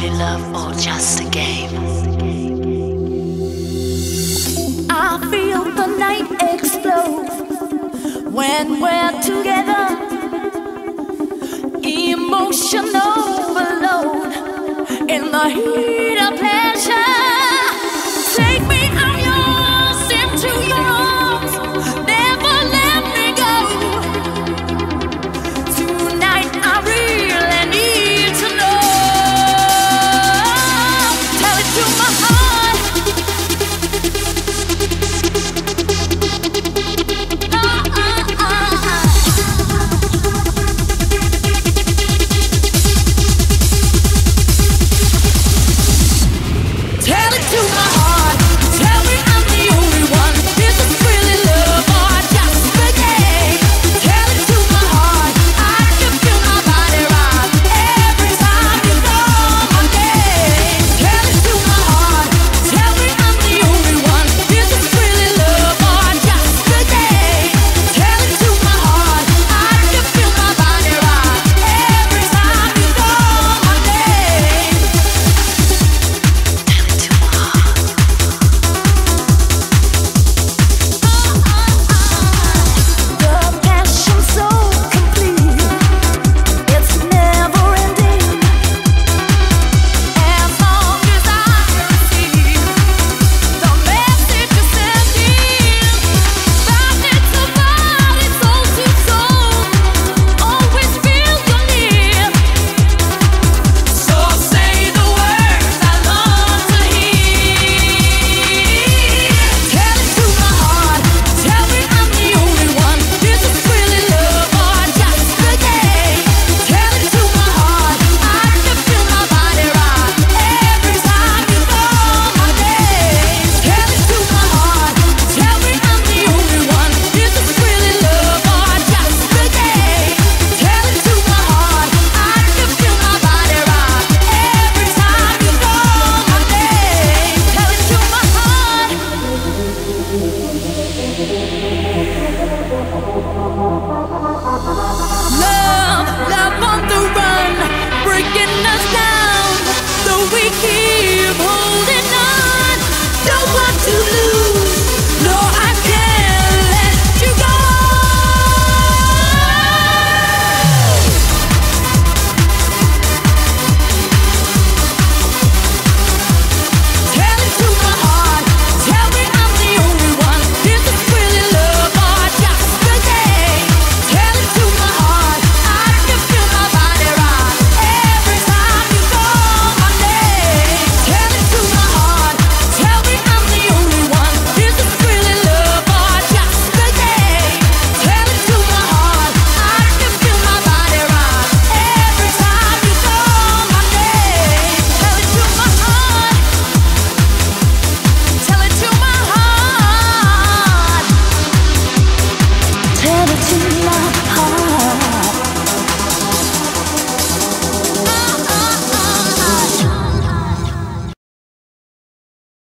really love or just a game? I feel the night explode when we're together. Emotional overload in the heat of play.